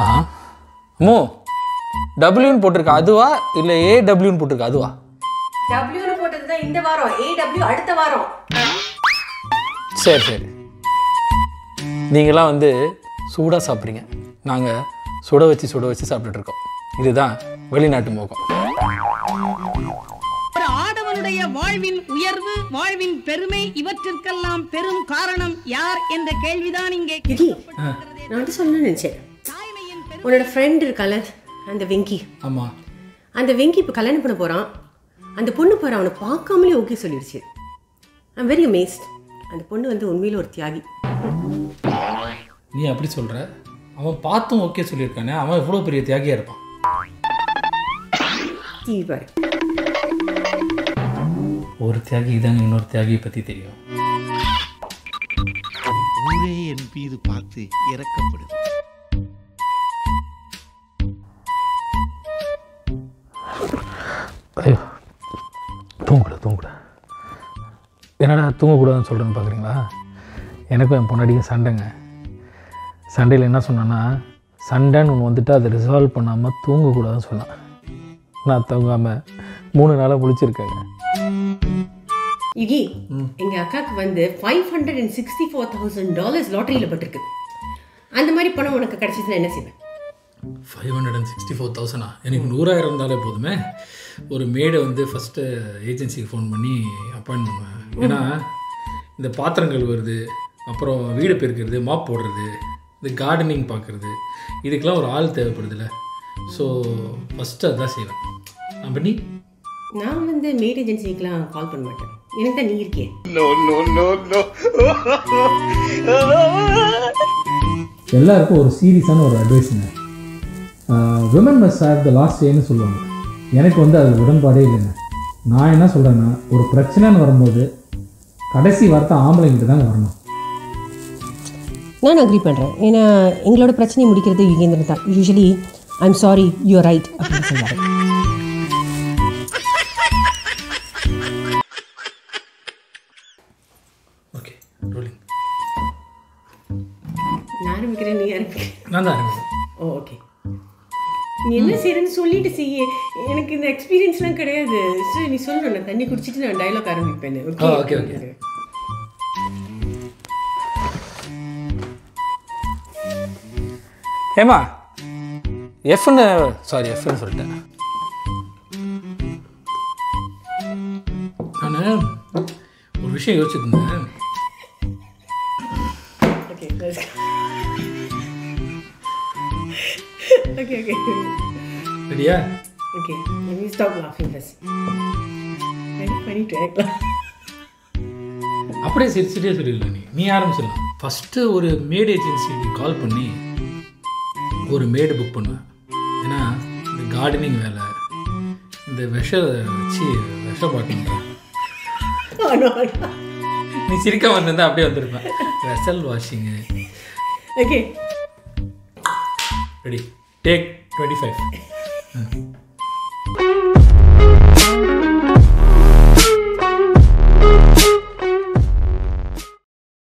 ஆ? அம்மோ டபிள்யூன்னு போட்டிருக்கா அதுவா? இல்லை ஏ டபிள்யூன்னு போட்டிருக்கா அதுவா? டபிள்யூன்னு போட்டது இந்த வாரம். ஏ அடுத்த வாரம். சரி சரி. நீங்களாம் வந்து சூடாக சாப்பிட்றீங்க. நாங்கள் சுட வச்சு சுட வச்சு சாப்பிட்டுட்டு இருக்கோம். இதுதான் வெளிநாட்டு மோகம். ஒரு ஆடவனுடைய வாழ்வின் உயர்வு வாழ்வின் பெருமை இவற்றிற்கெல்லாம் பெரும் காரணம் யார் என்ற கேள்விதான் இங்கே நான் வந்து சொல்லணும்னு நினைச்சேன். உன்னோட ஃப்ரெண்ட் இருக்கால அந்த வெங்கி. ஆமாம் அந்த வெங்கி இப்போ கல்யாணம் பண்ண போகிறான் அந்த பொண்ணு பாரு அவனை பார்க்காமலே ஓகே சொல்லிடுச்சு. ஐம் வெரி அமேஸ்ட் அந்த பொண்ணு வந்து உண்மையில ஒரு தியாகி. நீ அப்படி சொல்கிற அவன் பார்த்தும் ஓகே சொல்லியிருக்கானே அவன் இவ்வளோ பெரிய தியாகியாக இருப்பான்? பாரு ஒரு தியாகி தாங்க இன்னொரு தியாகியை பற்றி தெரியும். ஊரே என் மீது பார்த்து இறக்கப்படுது. ஐயோ தூங்கக்கூட தூங்கக்கூட என்னடா தூங்கக்கூடாதுன்னு சொல்கிறேன்னு பார்க்குறீங்களா எனக்கும் என் பொண்டாடிக்கும் சண்டைங்க. சண்டையில் என்ன சொன்னேன்னா சண்டைன்னு ஒன்று வந்துட்டு அதை ரிசால்வ் பண்ணாமல் தூங்கக்கூடாதுன்னு சொன்னான். நான் தூங்காமல் மூணு நாளாக முழிச்சிருக்கேங்க. யுகி எங்க அக்காக்கு வந்து five hundred and sixty four thousand dollars லாட்டரியில் பட்டிருக்கு. அந்த மாதிரி பணம் உனக்கு கிடைச்சிச்சுன்னா என்ன செய்வேன்? Five hundred and sixty four தௌசண்டா எனக்கு நூறாயிரம் இருந்தாலே போதுமே. ஒரு மேடை வந்து ஃபஸ்ட்டு ஏஜென்சிக்கு ஃபோன் பண்ணி அப்பாயின்ட் பண்ணுவேன். ஏன்னா இந்த பாத்திரங்கள் வருது அப்புறம் வீடு பெருக்கிறது மாப் போடுறது இந்த கார்டனிங் பார்க்குறது இதுக்கெல்லாம் ஒரு ஆள் தேவைப்படுதுல்ல ஸோ ஃபஸ்ட்டு அதான் செய்வேன். நான் பண்ணி? நான் வந்து மேட் ஏஜென்சிக்கெலாம் கால் பண்ண மாட்டேன். எனக்கு தான் நீ இருக்கே எல்லாருக்கும் ஒரு சீரியஸான ஒரு அட்வைஸுங்க women must have the last ஏன்னு சொல்லுவாங்க. எனக்கு வந்து அது உடன்பாடே இல்லைங்க. நான் என்ன சொல்கிறேன்னா ஒரு பிரச்சனைன்னு வரும்போது கடைசி வார்த்தை ஆம்பளைங்கிட்ட தாங்க வரணும். நான் அக்ரி பண்ணுறேன் ஏன்னா எங்களோட பிரச்சனையை முடிக்கிறது யுகேந்திரன் தான். Usually I'm sorry you're right அப்படின்னு சொல்லுவாரு. ஆரம்பிக்கிறேன் நீ ஆரம்பிக்கிறேன். நான் தான் ஓ ஓகே நீ என்ன செய்யறேன்னு சொல்லிட்டு செய்ய. எனக்கு இந்த எக்ஸ்பீரியன்ஸ்லாம் கிடையாது. சரி நீ சொல்லணும் நான் தண்ணி குடிச்சிட்டு நான் டைலாக் ஆரம்பிப்பேன் ஆ, okay, okay. ஏமா எஃப்னு சாரி எஃப்னு சொல்லிட்டேன். நான் ஒரு விஷயம் யோசிச்சுட்டு ஓகே ஓகே ஓகே ரெடியா okay let me stop laughing first very funny to act. அப்படியே சிரிச்சுட்டே சொல்லிடலாம் நீ. நீ ஆரம்பிச்சிடலாம் ஃபஸ்ட்டு ஒரு மேட் ஏஜென்சிக்கு கால் பண்ணி ஒரு மேடு புக் பண்ணுவேன் ஏன்னா இந்த கார்டனிங் வேலை இந்த விஷ வச்சு விஷ பாட்டுன்றேன் Oh. நீ சிரிக்காம வந்திருந்தா அப்படியே வந்திருப்பேன். Vessel washing Okay. Ready take twenty five